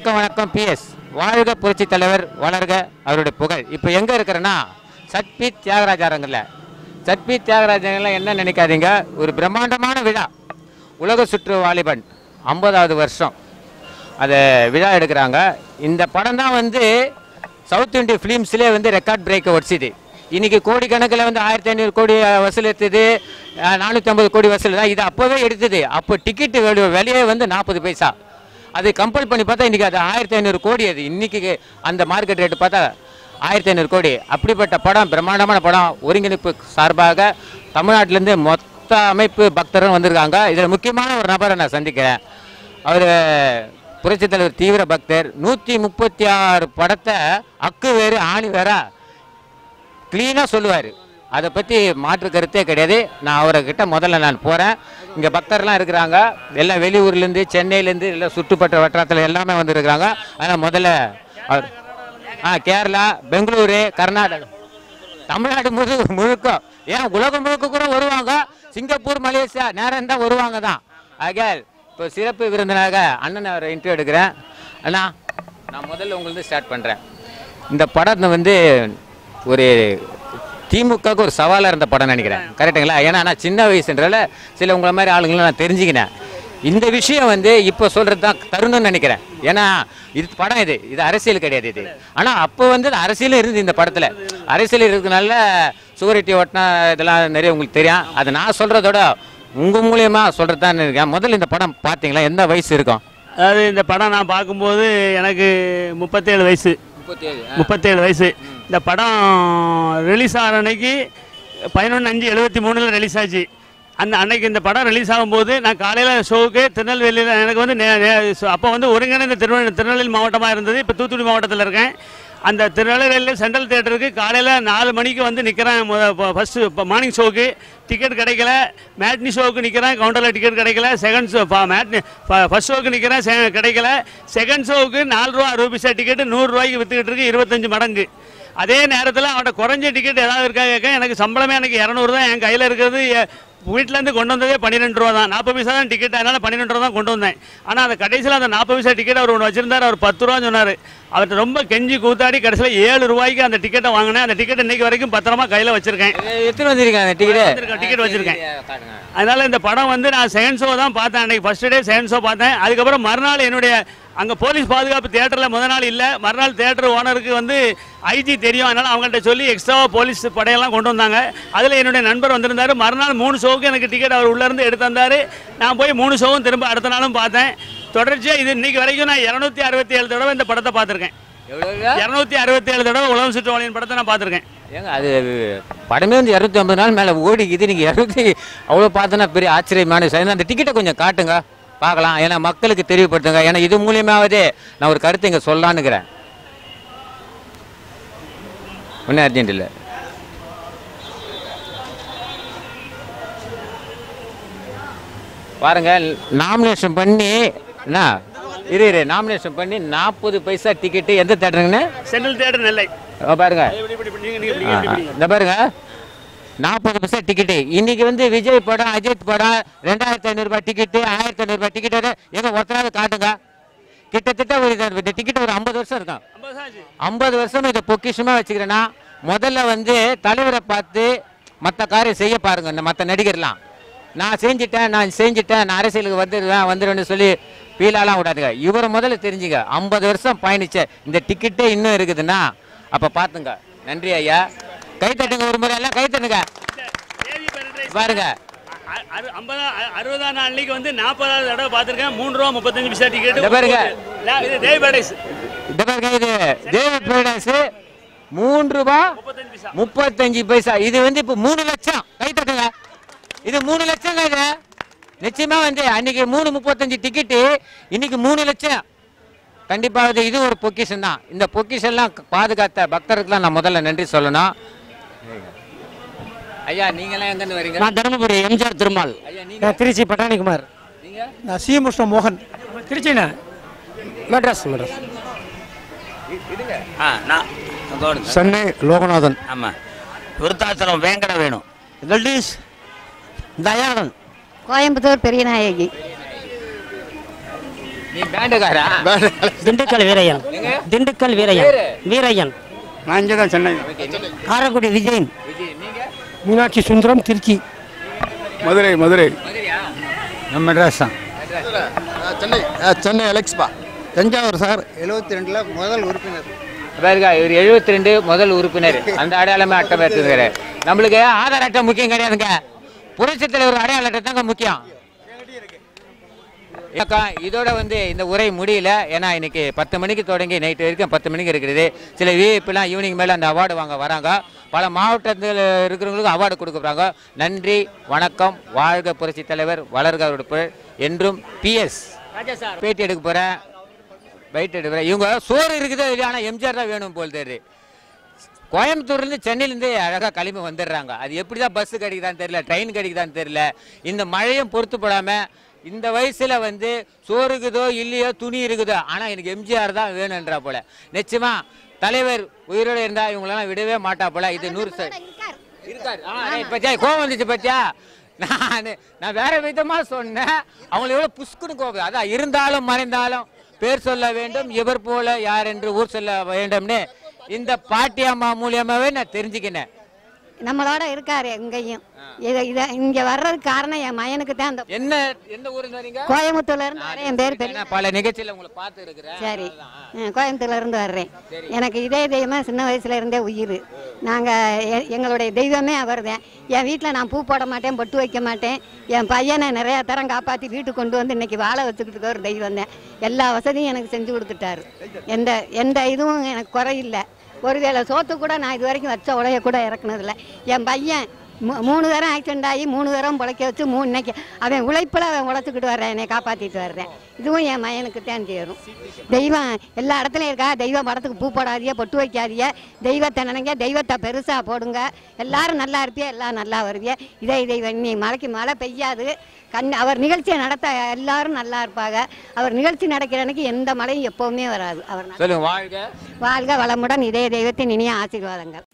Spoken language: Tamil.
வணக்கம் வணக்கம் பிஎஸ் வாழ்க புரட்சி தலைவர் வளர்க அவருடைய புகழ். இப்போ எங்கே இருக்கிறேன்னா சத்பி தியாகராஜ அரங்கில் தியாகராஜாரங்களில் என்ன நினைக்காதீங்க? ஒரு பிரம்மாண்டமான விழா. உலக சுற்று வாலிபன் ஐம்பதாவது வருஷம். அதை விழா எடுக்கிறாங்க. இந்த படம் தான் வந்து சவுத் இண்டிய ஃபிலிம்ஸ்லேயே வந்து ரெக்கார்ட் பிரேக்கை ஒடிச்சிது இன்னைக்கு கோடிக்கணக்கில் வந்து ஆயிரத்தி ஐநூறு கோடி வசூல் எடுத்தது. நானூற்றி ஐம்பது கோடி வசூல் தான். இது அப்போவே எடுத்தது. அப்போ டிக்கெட்டு விலையே வந்து நாற்பது பைசா. அதை கம்பல் பண்ணி பார்த்தா இன்றைக்கி அது ஆயிரத்தி ஐநூறு கோடி அது. இன்றைக்கி அந்த மார்க்கெட் ரேட்டு பார்த்தா ஆயிரத்தி ஐநூறு கோடி. அப்படிப்பட்ட படம் பிரம்மாண்டமான படம் ஒருங்கிணைப்பு சார்பாக தமிழ்நாட்டிலேருந்து மொத்த அமைப்பு பக்தரும் வந்திருக்காங்க. இதில் முக்கியமான ஒரு நபரை நான் சந்திக்கிறேன். அவர் புரட்சித் தலைவர் தீவிர பக்தர். நூற்றி முப்பத்தி ஆறு படத்தை அக்கு வேறு ஆணி வேற க்ளீனாக சொல்லுவார். அதை பற்றி மாற்று கருத்தே கிடையாது. நான் அவர்கிட்ட முதல்ல நான் போகிறேன் இங்கே பக்தர்லாம் இருக்கிறாங்க. எல்லாம் வெளியூர்லேருந்து சென்னையிலேருந்து எல்லாம் சுற்றுப்பட்ட வட்டாரத்தில் எல்லாமே வந்துருக்குறாங்க. ஆனால் முதல்ல அவர் ஆ கேரளா பெங்களூரு கர்நாடகா. தமிழ்நாடு முழு முழுக்க. ஏன் உலகம் முழுக்க கூட வருவாங்க. சிங்கப்பூர் மலேசியா நேரம் தான் வருவாங்க தான். ஆகையால் இப்போ சிறப்பு விருந்தினராக அண்ணன் அவரை இன்டர்வியூ எடுக்கிறேன். அண்ணா நான் முதல்ல உங்களுக்கு ஸ்டார்ட் பண்ணுறேன் இந்த படத்தை வந்து ஒரு திமுகவுக்கு ஒரு சவாலாக இருந்த படம் நினைக்கிறேன். கரெக்டுங்களா ஏன்னா நான் சின்ன வயசுன்றதால சில உங்களை மாதிரி ஆளுங்களை நான் தெரிஞ்சுக்கினேன். இந்த விஷயம் வந்து இப்போ சொல்கிறது தான் தருணம்னு நினைக்கிறேன். ஏன்னா இது படம் இது. இது அரசியல் கிடையாது இது. ஆனால் அப்போ வந்து அரசியலும் இருந்தது இந்த படத்தில். அரசியல் இருக்கிறதுனால சுவரெட்டி ஓட்டினா இதெல்லாம் நிறைய உங்களுக்கு தெரியும். அதை நான் சொல்கிறதோட உங்கள் மூலியமா சொல்கிறது தான் இருக்கேன் முதல்ல இந்த படம் பார்த்தீங்களா? எந்த வயசு இருக்கும்? அதாவது இந்த படம் நான் பார்க்கும்போது எனக்கு முப்பத்தேழு வயசு. முப்பத்தேழு வயசு. இந்த படம் ரிலீஸ் ஆகிற அன்னைக்கு பதினொன்று அஞ்சு எழுபத்தி மூணில் ரிலீஸ் ஆச்சு. அந்த அன்னைக்கு இந்த படம் ரிலீஸ் ஆகும்போது நான் காலையில் ஷோவுக்கு திருநெல்வேலியில் எனக்கு வந்து நே- அப்போ வந்து ஒருங்கிணைந்த திருநெல் திருநெல்வேலி மாவட்டமாக இருந்தது. இப்போ தூத்துக்குடி மாவட்டத்தில் இருக்கேன். அந்த திருநெல்வேலியில் சென்ட்ரல் தேட்டருக்கு காலையில் நாலு மணிக்கு வந்து நிற்கிறேன் ஃபஸ்ட்டு இப்போ மார்னிங் ஷோவுக்கு டிக்கெட் கிடைக்கல. மேட்னி ஷோவுக்கு நிற்கிறேன் கவுண்டரில் டிக்கெட் கிடைக்கல. செகண்ட் ஷோ மேட்னி ஃபர்ஸ்ட் ஷோவுக்கு நிற்கிறேன் செ- கிடைக்கல. செகண்ட் ஷோவுக்கு நாலு ரூபா அறுபது பைசா டிக்கெட்டு நூறுரூவாய்க்கு விற்றுக்கிட்டு இருக்கு. இருபத்தஞ்சு மடங்கு. அதே நேரத்தில் அவன்கிட்ட குறைஞ்ச டிக்கெட் ஏதாவது இருக்கா கேட்க எனக்கு சம்பளமே எனக்கு இரநூறு தான். என் கையில் இருக்கிறது வீட்டிலேருந்து கொண்டு வந்ததே பன்னிரெண்டு ரூபா தான். நாற்பது பைசா தான் டிக்கெட் அதனால் பன்னிரெண்டு ரூபா தான் கொண்டு வந்தேன். ஆனால் அந்த கடைசியில் அந்த நாற்பது பைசா டிக்கெட் அவர் ஒன்று வச்சிருந்தார். அவர் பத்து ரூபா சொன்னார். அவர்கிட்ட ரொம்ப கெஞ்சி கூத்தாடி கடைசியில் ஏழு ரூபாய்க்கு அந்த டிக்கெட்டை வாங்கினேன். அந்த டிக்கெட் இன்னைக்கு வரைக்கும் பத்திரமா கையில் வச்சிருக்கேன். எத்தனை வந்திருக்காங்க டிக்கெட்டு டிக்கெட் வச்சிருக்கேன். அதனால இந்த படம் வந்து நான் செகண்ட் ஷோ தான் பார்த்தேன். அன்னைக்கு ஃபர்ஸ்ட் டே செகண்ட் ஷோ பார்த்தேன். அதுக்கப்புறம் மறுநாள் என்னுடைய அங்கே போலீஸ் பாதுகாப்பு தேட்டரில் முத நாள் இல்லை. மறுநாள் தேட்டர் ஓனருக்கு வந்து ஐஜி தெரியும். அதனால் அவங்கள்ட்ட சொல்லி எக்ஸ்ட்ராவா போலீஸ் படையெல்லாம் கொண்டு வந்தாங்க. அதில் என்னுடைய நண்பர் வந்திருந்தார். மறுநாள் மூணு ஷோவுக்கு எனக்கு டிக்கெட் அவர் உள்ளேருந்து எடுத்து வந்தார் நான் போய் மூணு ஷோவும் திரும்ப அடுத்த நாளும் பார்த்தேன். தொடர்ச்சியாக இது இன்னைக்கு வரைக்கும் நான் இரநூத்தி அறுபத்தி ஏழு தடவை இந்த படத்தை பார்த்துருக்கேன். இரநூத்தி அறுபத்தி ஏழு தடவை உலகம் சுற்றுவாளியின் படத்தை நான் பார்த்துருக்கேன். ஏங்க அது படமே வந்து இரநூத்தி ஐம்பது நாள் மேலே ஓடிக்குது. நீங்கள் இரநூத்தி அவ்வளோ பார்த்தோன்னா பெரிய ஆச்சரியமான அந்த டிக்கெட்டை கொஞ்சம் காட்டுங்க. பார்க்கலாம். ஏன்னா மக்களுக்கு தெரியப்படுத்துங்க. ஏன்னா இது மூலியமாவது நான் ஒரு கருத்தை இங்கே சொல்லலான்னுக்கிறேன். ஒன்றும் அர்ஜென்ட் இல்லை. பாருங்க நாமினேஷன் பண்ணி என்ன? இரு இரு. நாமினேஷன் பண்ணி நாற்பது பைசா டிக்கெட்டு எந்த தேட்டருங்கன்னு சென்ட்ரல் தேட்டர் நெல்லை. பாருங்க. இந்த பாருங்க. நாற்பது பைசா டிக்கெட்டு இன்னைக்கு வந்து விஜய் படம் அஜித் படம் ரெண்டாயிரத்தி ஐநூறுரூபா டிக்கெட்டு ஆயிரத்தி ஐநூறுரூபா டிக்கெட்டு எங்க ஒருத்தராவது காட்டுங்க. கிட்டத்தட்ட ஒரு இந்த டிக்கெட் ஒரு ஐம்பது வருஷம் இருக்கும். ஐம்பது வருஷம் ஆச்சு. ஐம்பது வருஷம் இதை பொக்கிஷமாக வச்சுக்கிறேன்னா முதல்ல வந்து தலைவரை பார்த்து மற்ற காரியம் செய்ய பாருங்க இந்த மற்ற நடிகர்லாம். நான் செஞ்சிட்டேன் நான் செஞ்சிட்டேன் நான் அரசியலுக்கு வந்துடுவேன் வந்துடுவேன்னு சொல்லி ஃபீலாலாம் விடாதுங்க. இவரை முதல்ல தெரிஞ்சுங்க. ஐம்பது வருஷம் பயணிச்ச இந்த டிக்கெட்டே இன்னும் இருக்குதுன்னா அப்போ பார்த்துங்க. நன்றி ஐயா. கை தட்டுங்க ஒரு முறை எல்லாம் கை தட்டுங்க. தேவி பாருங்க. அறுபதாம் நாளைக்கு வந்து நாற்பதாவது தடவை பார்த்துருக்கேன். மூணு ரூபா முப்பத்தஞ்சு பைசா டிக்கெட் பாருங்க. இது தேவி இந்த பாருங்க இது பேரடைஸ் மூன்று ரூபாய் முப்பத்தஞ்சு பைசா. இது வந்து இப்போ மூணு லட்சம். கை தட்டுங்க. இது மூணு லட்சங்க இது. நிச்சயமா வந்து அன்னைக்கு மூணு முப்பத்தஞ்சு டிக்கெட்டு இன்னைக்கு மூணு லட்சம். கண்டிப்பா இது ஒரு பொக்கிஷன் தான் இந்த பொக்கிஷன்லாம் பாதுகாத்த பக்தருக்குலாம் நான் முதல்ல நன்றி சொல்லணும். ஐயா நீங்களாம் எங்கேருந்து வரீங்க? நான் தருமபுரி எம்ஜிஆர் திருமால். ஐயா நீங்க? நான் திருச்சி பட்டாணிக்குமார். நீங்க? நான் சீமுஷ்ண மோகன் திருச்சிண்ணா மெட்ராஸ் மெட்ராஸ். ஆ நான் கவனிங்க சென்னை லோகநாதன். ஆமாம் விருத்தாச்சலம் வேங்கட வேணும். லல்டீஸ் தயானந்த் கோயம்புத்தூர் பெரியநாயகி திண்டுக்கல் வீரையன் திண்டுக்கல் வீரையன்? வீரையன் நான் இங்கே தான் சென்னை காரைக்குடி விஜயன். மீனாட்சி சுந்தரம் திருச்சி. மதுரை மதுரை. நம்ம மெட்ராஸ் தான். சென்னை சென்னை அலெக்ஸ்பா. தஞ்சாவூர் சார். எழுபத்தி ரெண்டில் முதல் உறுப்பினர். பாருங்க இவர் எழுபத்தி ரெண்டு முதல் உறுப்பினர். அந்த அடையாளமே அட்டம் எடுத்துக்கிறாரு நம்மளுக்கு ஆதார் அட்டை முக்கியம் கிடையாதுங்க. புரட்சி தலைவர் அடையாள அட்டை தாங்க முக்கியம். ஏக்கா, இதோட வந்து இந்த உரை முடியல. ஏன்னா இன்னைக்கு பத்து மணிக்கு தொடங்கி நைட்டு வரைக்கும் பத்து மணிக்கு இருக்குது. சில விஐபிலாம் ஈவினிங் மேலே அந்த அவார்டு வாங்க வராங்க. பல மாவட்டத்தில் இருக்கிறவங்களுக்கு அவார்டு கொடுக்குறாங்க நன்றி வணக்கம் வாழ்க புரட்சி தலைவர் வளர்க அவருடைய புகழ். என்றும் பிஎஸ் பேட்டி எடுக்க போகிறேன் பைட் எடுக்கிறேன் இவங்க சோறு இருக்குதோ இல்லையா ஆனால் எம்ஜிஆர் தான் வேணும் போல் தெரியுது. கோயம்புத்தூர்லேருந்து சென்னையிலேருந்து அழகாக கிளம்பி வந்துடுறாங்க. அது எப்படி தான் பஸ்ஸு கிடைக்குதான்னு தெரியல ட்ரெயின் கிடைக்குதான்னு தெரியல. இந்த மழையும் பொறுத்துப்படாமல் இந்த வயசில் வந்து சோறு இருக்குதோ இல்லையோ துணி இருக்குதோ ஆனால் எனக்கு எம்ஜிஆர் தான் வேணுன்றா போல. நிச்சயமா தலைவர் உயிரோடு இருந்தால் இவங்களெல்லாம் விடவே மாட்டா போல இது நூறு ச இருக்காரு. பத்தியா கோவம் வந்துச்சு பத்தியா நான் நான் வேற விதமா சொன்னேன். அவங்களை எவ்வளோ புஷ்குன்னு கோபம். அதான் இருந்தாலும் மறைந்தாலும் பேர் சொல்ல வேண்டும் இவர் போல யார் என்று ஊர் சொல்ல வேண்டும்னு இந்த பாட்டி அம்மா மூலியமாவே நான் தெரிஞ்சுக்கினேன். நம்மளோட இருக்காரு எங்கேயும். இதை இதை இங்க வர்றதுக்கு காரணம் என் மயனுக்கு தான் அந்த என்ன எந்த ஊர்ல வரீங்க? கோயம்புத்தூர்ல இருந்து வரேன் என் பேர் பெரிய நான் பல நிகழ்ச்சியில உங்களை பார்த்து இருக்கிறேன். சரி. கோயம்புத்தூர்ல இருந்து வர்றேன். எனக்கு இதே தெய்வமே சின்ன வயசுல இருந்தே உயிர். நாங்க எ- எங்களுடைய தெய்வமே அவர் தான். என் வீட்டில் நான் பூ போட மாட்டேன் பொட்டு வைக்க மாட்டேன். என் பையனை நிறைய தரம் காப்பாற்றி வீட்டுக்கு கொண்டு வந்து இன்னைக்கு வாழ வச்சுக்கிட்டு ஒரு தெய்வம் தான். எல்லா வசதியும் எனக்கு செஞ்சு கொடுத்துட்டாரு. எந்த எந்த இதுவும் எனக்கு குறையில்லை. ஒருவேளை சோத்து கூட நான் இது வரைக்கும் வச்ச உடைய கூட இறக்குனதில்ல. என் பையன் மூணு தரம் ஆக்சிடென்ட் ஆகி மூணு தரம் பிழைக்க வச்சு மூணு இன்னைக்கு அவன் உழைப்பில் அவன் உழைச்சிக்கிட்டு வர்றேன் என்னை காப்பாற்றிட்டு வர்றேன். இதுவும் என் மயனுக்கு தான் சேரும். தெய்வம் எல்லா இடத்துலையும் இருக்கா? தெய்வம் படத்துக்கு பூ போடாதீங்க பொட்டு வைக்காதீங்க. தெய்வத்தை நினைங்க தெய்வத்தை பெருசாக போடுங்க. எல்லாரும் நல்லா இருப்பிய? எல்லாம் நல்லா வருவிய? இதே தெய்வம் நீ மழைக்கு மழை பெய்யாது. கண் அவர் நிகழ்ச்சியை நடத்த எல்லாரும் நல்லா இருப்பாங்க. அவர் நிகழ்ச்சி நடக்கிற அன்னைக்கு எந்த மழையும் எப்போவுமே வராது. அவர் வாழ்க. வாழ்க வளமுடன் இதே தெய்வத்தின் இனிய ஆசீர்வாதங்கள்.